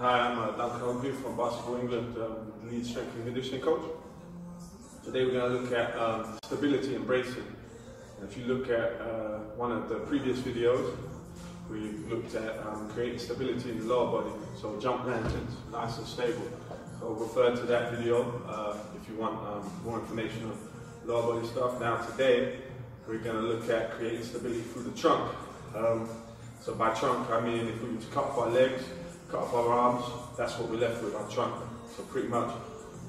Hi, I'm uh, Duncan Ogilvie from Basketball England, um, lead strength and conditioning coach. Today we're going to look at um, stability and bracing. And if you look at uh, one of the previous videos, we looked at um, creating stability in the lower body, so jump landings, nice and stable. So refer to that video uh, if you want um, more information on lower body stuff. Now today, we're going to look at creating stability through the trunk. Um, so by trunk, I mean if we were to cut off our legs, cut off our arms, that's what we're left with, our trunk. So pretty much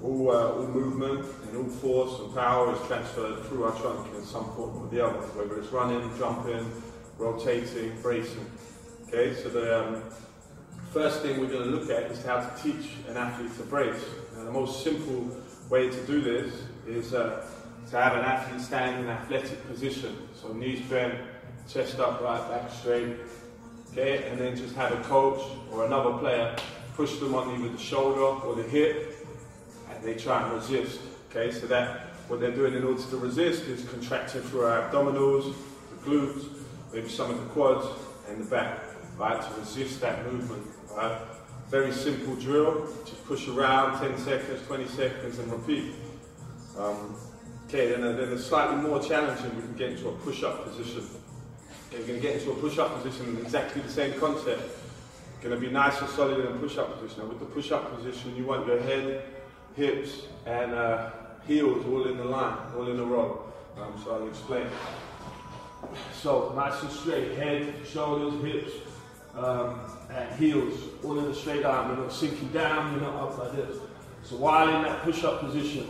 all, uh, all movement and all force and power is transferred through our trunk in some form or the other, whether it's running, jumping, rotating, bracing. Okay, so the um, first thing we're going to look at is how to teach an athlete to brace. Now the most simple way to do this is uh, to have an athlete stand in an athletic position. So knees bent, chest upright, back straight, okay, and then just have a coach or another player push them on either the shoulder or the hip, and they try and resist, okay, so that what they're doing in order to resist is contracting through our abdominals, the glutes, maybe some of the quads, and the back, right, to resist that movement, right. Very simple drill, just push around 10 seconds, 20 seconds, and repeat. Um, okay, then, uh, then it's slightly more challenging, we can get into a push-up position. We're going to get into a push-up position, exactly the same concept. Going to be nice and solid in a push-up position. Now, with the push-up position, you want your head, hips, and uh, heels all in the line, all in a row. Um, so I'll explain. So nice and straight, head, shoulders, hips, um, and heels, all in a straight line. You're not sinking down, you're not up like this. So while in that push-up position,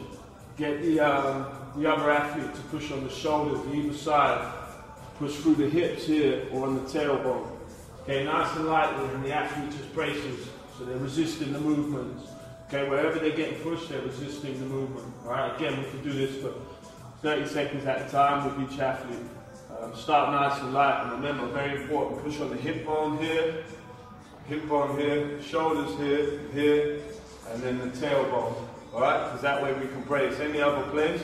get the, um, the other athlete to push on the shoulders, either side, push through the hips here or on the tailbone. Okay, nice and lightly, and the athlete just braces, so they're resisting the movements. Okay, wherever they're getting pushed, they're resisting the movement. All right, again, we can do this for 30 seconds at a time with each athlete. Um, start nice and light, and remember, very important, push on the hip bone here, hip bone here, shoulders here, here, and then the tailbone. All right, because that way we can brace. Any other place,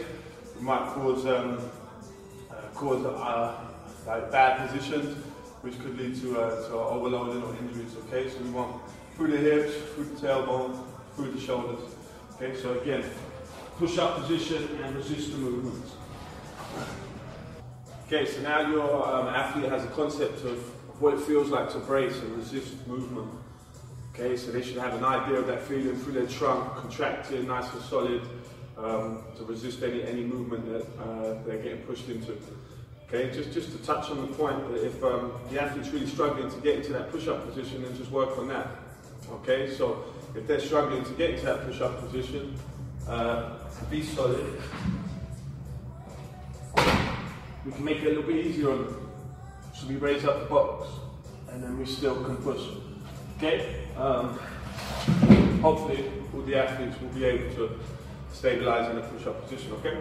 we might cause um, uh, cause uh, like bad positions, which could lead to, uh, to overloading or injuries. Okay, so we want through the hips, through the tailbone, through the shoulders. Okay, so again, push up position and resist the movements. Okay, so now your um, athlete has a concept of what it feels like to brace and resist movement. Okay, so they should have an idea of that feeling through their trunk, contracted, nice and solid, um, to resist any, any movement that uh, they're getting pushed into. Okay, just, just to touch on the point that if um, the athlete's really struggling to get into that push-up position, then just work on that. Okay, so if they're struggling to get into that push-up position, uh, be solid. We can make it a little bit easier on them. So we raise up the box, and then we still can push. Okay, um, hopefully all the athletes will be able to stabilize in a push-up position. Okay,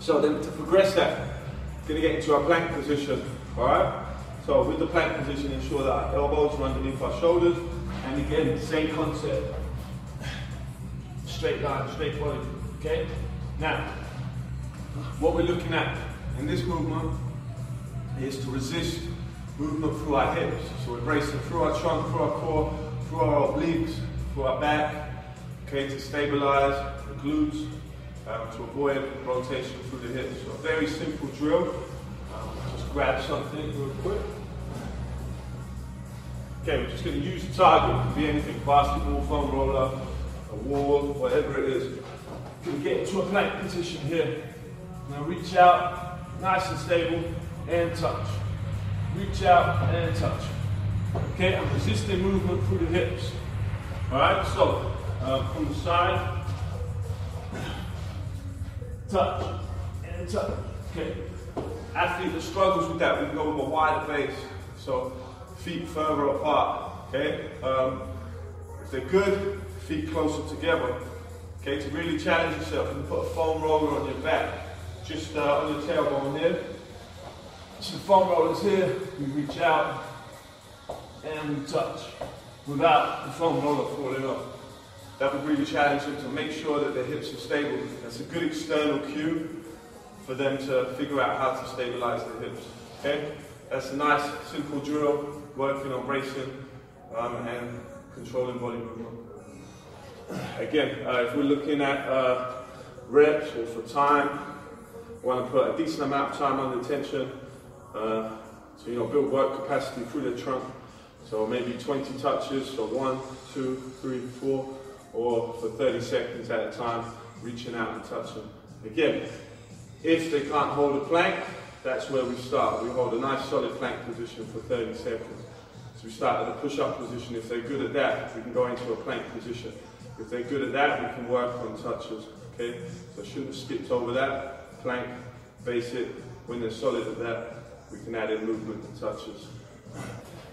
so then to progress that. To get into our plank position, all right? So with the plank position, ensure that our elbows are underneath our shoulders. And again, same concept. Straight line, straight body, okay? Now, what we're looking at in this movement is to resist movement through our hips. So we're bracing through our trunk, through our core, through our obliques, through our back, okay, to stabilize the glutes, um, to avoid rotation through the hips. So a very simple drill. Um, just grab something real quick. Okay, we're just going to use a target. It could be anything, basketball, foam roller, a wall, whatever it is. Can get into a plank position here. Now reach out, nice and stable, and touch. Reach out and touch. Okay, I'm resisting movement through the hips. All right, so uh, from the side, touch, and touch. Okay. Athlete that struggles with that, we can go with a wider base. So feet further apart. Okay. Um, if they're good, feet closer together. Okay. To really challenge yourself, you can put a foam roller on your back, just uh, on your tailbone here. So the foam roller's here. We reach out and we touch without the foam roller falling off. That would really challenge them to make sure that their hips are stable. That's a good external cue for them to figure out how to stabilize their hips. Okay? That's a nice, simple drill, working on bracing um, and controlling body movement. Again, uh, if we're looking at uh, reps or for time, we want to put a decent amount of time under tension. Uh, so, you know, build work capacity through the trunk. So maybe 20 touches, so one, two, three, four, or for 30 seconds at a time, reaching out and touching. Again, if they can't hold a plank, that's where we start. We hold a nice solid plank position for 30 seconds. So we start at a push-up position. If they're good at that, we can go into a plank position. If they're good at that, we can work on touches. Okay, so I shouldn't have skipped over that. Plank, basic. When they're solid at that, we can add in movement and touches.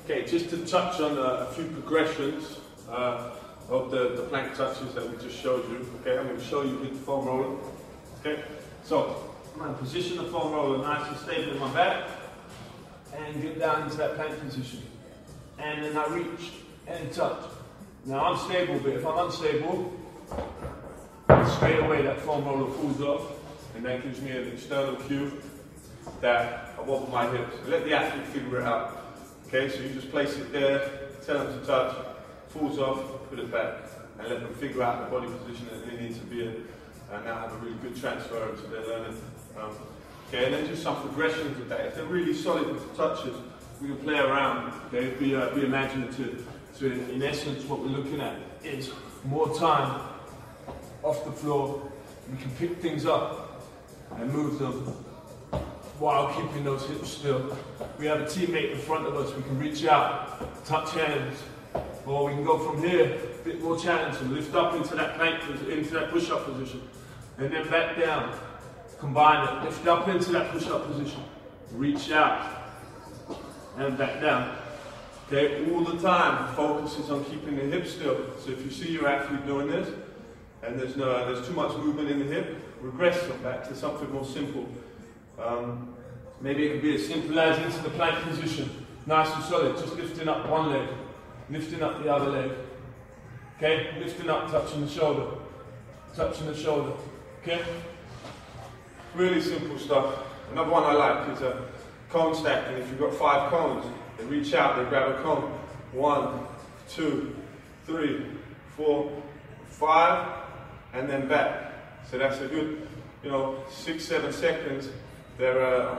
Okay, just to touch on a, a few progressions uh, of the, the plank touches that we just showed you. Okay, I'm going to show you with the foam roller. Okay, so I'm going to position the foam roller nice and stable in my back and get down into that plank position. And then I reach and touch. Now I'm stable, but if I'm unstable, straight away that foam roller pulls off and that gives me an external cue that I wobble my hips. Let the athlete figure it out. Okay, so you just place it there, tell them to touch, falls off, put it back, and let them figure out the body position that they need to be in, and now have a really good transfer into their learning. Um, okay, and then just some progressions of that. If they're really solid with touches, we can play around, okay, be, uh, be imaginative. So in, in essence, what we're looking at is more time off the floor. We can pick things up and move them while keeping those hips still. We have a teammate in front of us, we can reach out, touch hands, or we can go from here, a bit more challenge and lift up into that plank, into that push-up position, and then back down. Combine it, lift up into that push-up position, reach out, and back down. Okay, all the time, the focus is on keeping the hip still. So if you see your athlete doing this, and there's no, there's too much movement in the hip, regress them back to something more simple. Um, maybe it could be as simple as into the plank position, nice and solid, just lifting up one leg, lifting up the other leg. Okay, lifting up, touching the shoulder, touching the shoulder. Okay, really simple stuff. Another one I like is a cone stack, and if you've got five cones, they reach out, they grab a cone. One, two, three, four, five, and then back. So that's a good, you know, six, seven seconds they're uh,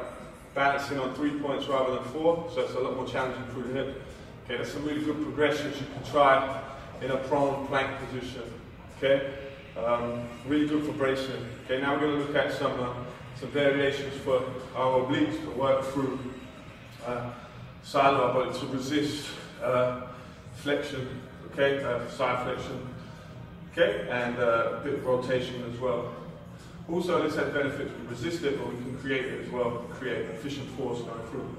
balancing on three points rather than four, so it's a lot more challenging through the hip. Okay, there's some really good progressions you can try in a prone plank position. Okay, um, really good for bracing. Okay, now we're going to look at some uh, some variations for our obliques to work through uh, side of body to resist uh, flexion. Okay, uh, side flexion. Okay, and uh, a bit of rotation as well. Also, this has benefits. We resist it, but we can create it as well, create efficient force going through.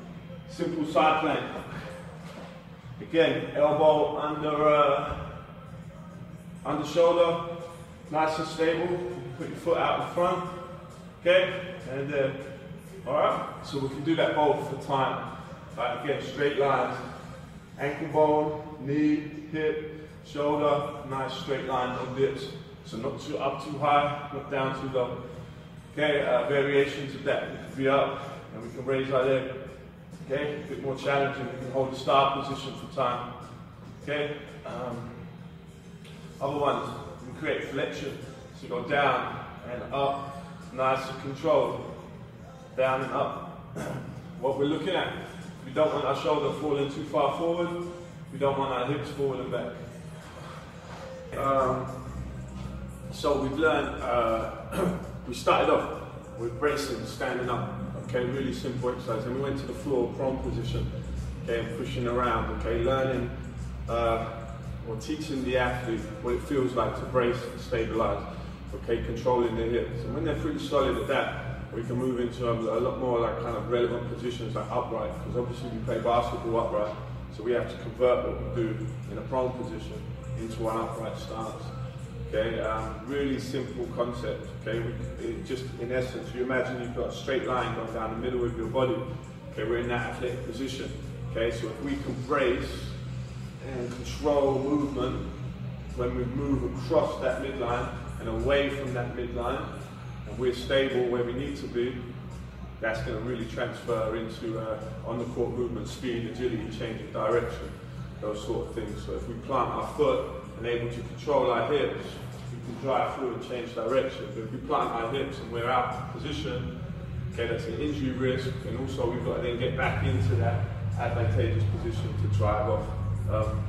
Simple side plank. Again, elbow under, uh, under shoulder, nice and stable. Put your foot out in front. Okay, and then, all right. So we can do that both for time. Right, again, straight lines. Ankle bone, knee, hip, shoulder, nice straight line of dips. So not too up too high, not down too low. Okay, uh, variations of that. We can be up and we can raise our leg. Okay, a bit more challenging. We can hold the start position for time. Okay, um, other ones, we can create flexion. So go down and up, nice and controlled. Down and up. what we're looking at, we don't want our shoulder falling too far forward. We don't want our hips forward and back. Um, so we've learned, uh, we started off with bracing, standing up, okay, really simple exercise. And we went to the floor, prone position, okay, and pushing around, okay, learning uh, or teaching the athlete what it feels like to brace and stabilize, okay, controlling the hips. And when they're pretty solid at that, we can move into a, a lot more like kind of relevant positions like upright, because obviously we play basketball upright, so we have to convert what we do in a prone position into an upright stance. Okay, um, really simple concept. Okay, we, just in essence, you imagine you've got a straight line going down the middle of your body. Okay, we're in that athletic position. Okay, so if we can brace and control movement when we move across that midline and away from that midline, and we're stable where we need to be, that's going to really transfer into uh, on the court movement, speed, agility, change of direction. those sort of things. So if we plant our foot and able to control our hips, we can drive through and change direction. But if we plant our hips and we're out of position, okay, that's an injury risk, and also we've got to then get back into that advantageous position to drive off. Um,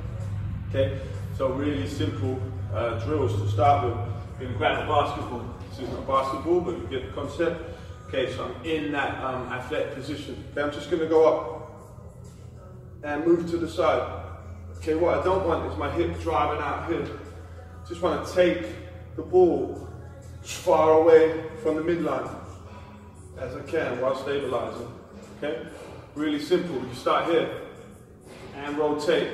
okay, so really simple uh, drills to start with. We're gonna grab a basketball. This is not basketball, but you get the concept. Okay, so I'm in that um, athletic position. Okay, I'm just gonna go up and move to the side. Okay, what I don't want is my hip driving out here. Just want to take the ball as far away from the midline as I can while stabilizing. Okay, really simple. You start here and rotate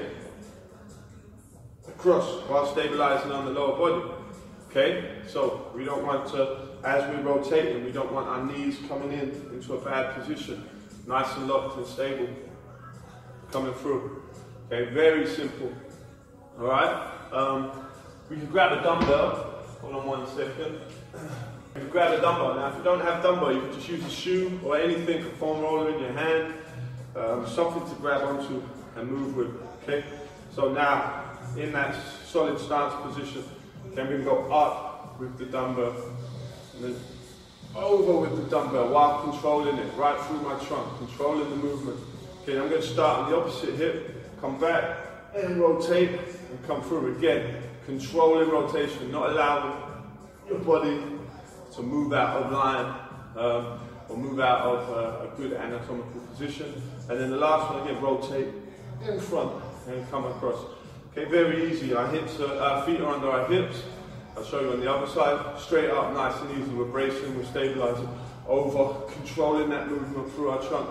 across while stabilizing on the lower body. Okay, so we don't want to, as we rotate, and we don't want our knees coming in into a bad position. Nice and locked and stable coming through. Okay, very simple. All right. Um, we can grab a dumbbell. Hold on one second. You can grab a dumbbell. Now, if you don't have dumbbell, you can just use a shoe or anything, a foam roller in your hand, um, something to grab onto and move with. Okay. So now, in that solid stance position, then we can go up with the dumbbell, and then over with the dumbbell while controlling it right through my trunk, controlling the movement. Okay, I'm going to start on the opposite hip come back and rotate and come through again. Controlling rotation, not allowing your body to move out of line um, or move out of uh, a good anatomical position. And then the last one again, rotate in front and come across. Okay, very easy. Our hips, are, our feet are under our hips. I'll show you on the other side. Straight up, nice and easy. We're bracing, we're stabilizing. Over, controlling that movement through our trunk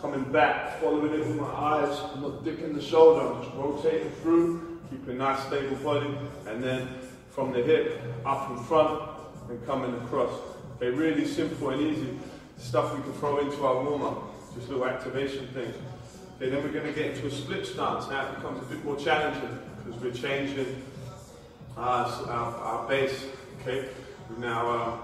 coming back, following it with my eyes, I'm not dipping the shoulder, I'm just rotating through, keeping a nice stable body, and then from the hip, up in front, and coming across. Okay, really simple and easy stuff we can throw into our warm-up, just little activation things. Okay, then we're going to get into a split stance. Now it becomes a bit more challenging because we're changing our, our, base. Okay, now uh,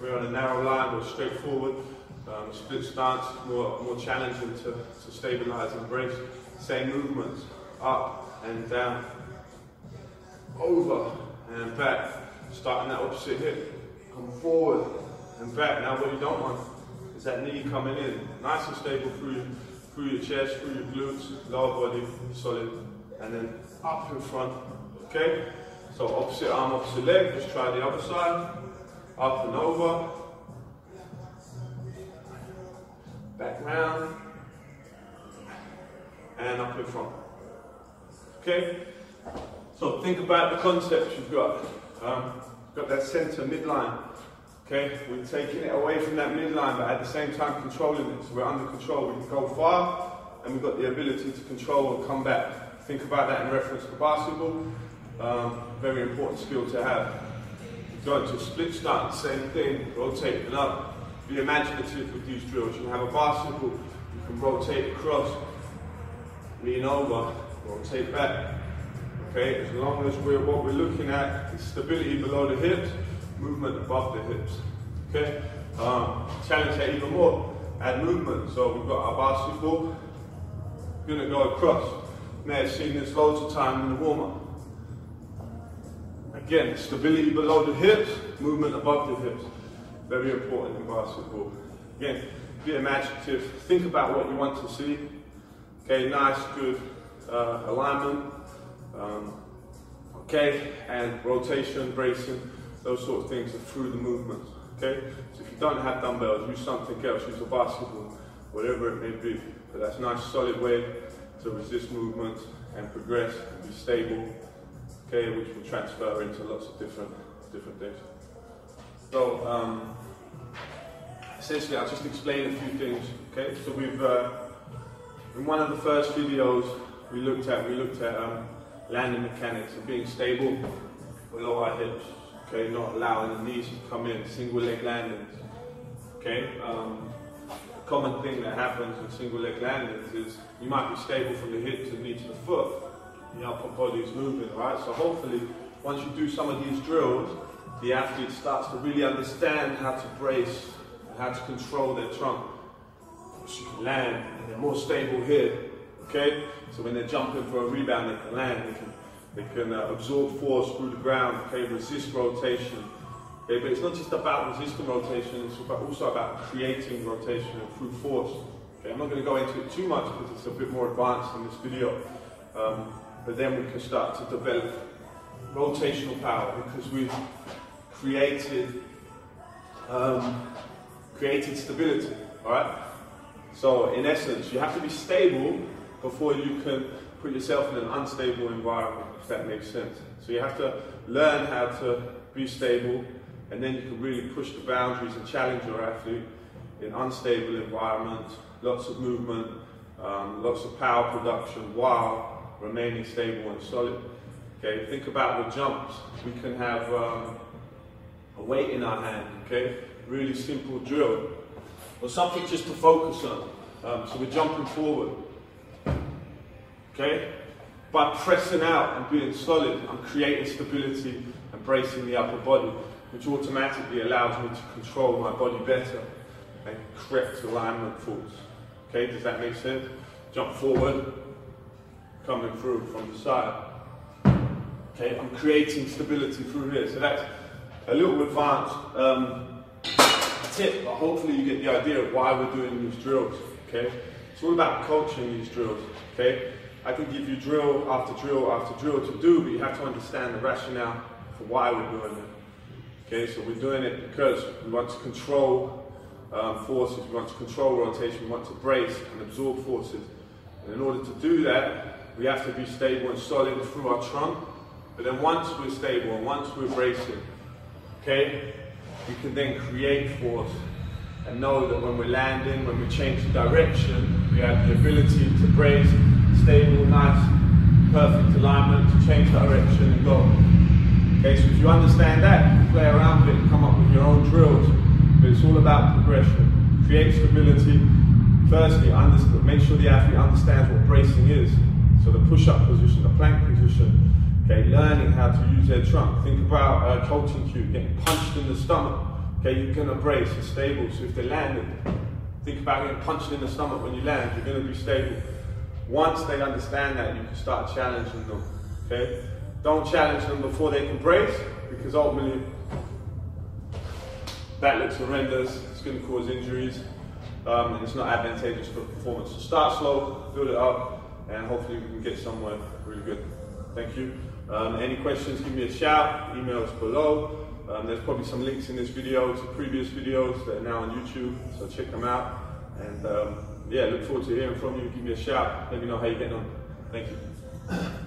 we're on a narrow line, we're straight forward. Um, split stance, more, more challenging to, to stabilize and brace. Same movements, up and down, over and back. Starting that opposite hip, come forward and back. Now what you don't want is that knee coming in. Nice and stable through, through your chest, through your glutes, lower body, solid. And then up in front, okay? So opposite arm, opposite leg, just try the other side. Up and over, back and up in front. Okay? So think about the concepts you've got. Um, got that center midline. Okay? We're taking it away from that midline, but at the same time controlling it. So we're under control. We can go far, and we've got the ability to control and come back. Think about that in reference to basketball. Um, very important skill to have. Go into a split start, same thing, rotate it up, be imaginative with these drills. You have a basketball, you can rotate across, lean over, rotate back. Okay, as long as we're what we're looking at is stability below the hips, movement above the hips. Okay, um, challenge that even more. Add movement. So we've got our basketball. Gonna go across. May have seen this loads of time in the warm up. Again, stability below the hips, movement above the hips. Very important in basketball. Again, be imaginative. Think about what you want to see. Okay, nice, good uh, alignment. Um, okay, and rotation, bracing, those sort of things are through the movement. Okay, so if you don't have dumbbells, use something else. Use a basketball, whatever it may be. But that's a nice, solid way to resist movement and progress and be stable. Okay, which will transfer into lots of different different things. So um, essentially, I'll just explain a few things. Okay, so we've uh, in one of the first videos we looked at we looked at um, landing mechanics and being stable below our hips. Okay, not allowing the knees to come in, single leg landings. Okay, um, a common thing that happens in single leg landings is you might be stable from the hip to the knee to the foot. The upper body is moving, right? So hopefully, once you do some of these drills, the athlete starts to really understand how to brace and how to control their trunk. You can land and they're more stable here Okay? So when they're jumping for a rebound, they can land, they can, they can uh, absorb force through the ground, okay, resist rotation. Okay, but it's not just about resisting rotation, it's about, also about creating rotation through force. Okay, I'm not going to go into it too much because it's a bit more advanced in this video. Um, but then we can start to develop rotational power because we've created um, created stability. All right. So in essence, you have to be stable before you can put yourself in an unstable environment. If that makes sense. So you have to learn how to be stable, and then you can really push the boundaries and challenge your athlete in unstable environments, lots of movement, um, lots of power production while remaining stable and solid. Okay, think about the jumps. We can have um, weight in our hand, okay? Really simple drill. Or something just to focus on. Um, so we're jumping forward. Okay? By pressing out and being solid, I'm creating stability and bracing the upper body, which automatically allows me to control my body better and correct alignment faults. Okay, does that make sense? Jump forward, coming through from the side. Okay, I'm creating stability through here. So that's a little advanced um, tip, but hopefully you get the idea of why we're doing these drills. Okay, it's all about coaching these drills. Okay, I can give you drill after drill after drill to do, but you have to understand the rationale for why we're doing it. Okay, so we're doing it because we want to control um, forces, we want to control rotation, we want to brace and absorb forces. And in order to do that, we have to be stable and solid through our trunk. But then once we're stable and once we're bracing, okay, we can then create force and know that when we're landing, when we change the direction, we have the ability to brace, stable, nice, perfect alignment, to change direction and go. Okay, so if you understand that, play around with it, come up with your own drills, but it's all about progression. Create stability. Firstly, make sure the athlete understands what bracing is. So the push-up position, the plank position, okay, learning how to use their trunk. Think about a coaching cue, getting punched in the stomach. Okay, you're gonna brace and stable. So if they land, think about getting punched in the stomach when you land, you're gonna be stable. Once they understand that, you can start challenging them. Okay? Don't challenge them before they can brace, because ultimately that looks horrendous. It's going to cause injuries, um, and it's not advantageous for performance. So start slow, build it up, and hopefully we can get somewhere really good. Thank you. Um, any questions, give me a shout, emails below. Um, there's probably some links in this video to previous videos that are now on YouTube, so check them out. And um, yeah, look forward to hearing from you. Give me a shout. Let me know how you're getting on. Thank you.